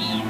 me.